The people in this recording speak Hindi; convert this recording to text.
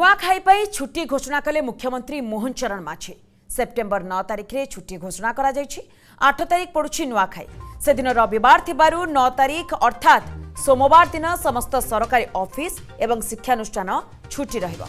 नुआखाई छुट्टी घोषणा कले मुख्यमंत्री मोहन चरण माझी सेप्टेम्बर नौ तारीख में छुट्टी घोषणा कर आठ तारीख पड़ी नुआखाई से दिन रविवार थी नौ तारीख अर्थात सोमवार दिन समस्त सरकारी अफिस् और शिक्षानुष्ठान छुट्टी रहा